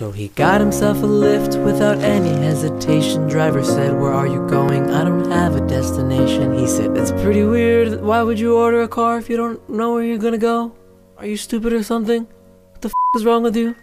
So he got himself a lift without any hesitation. Driver said, Where are you going? I don't have a destination. He said, It's pretty weird. Why would you order a car if you don't know where you're gonna go? Are you stupid or something? What the f is wrong with you?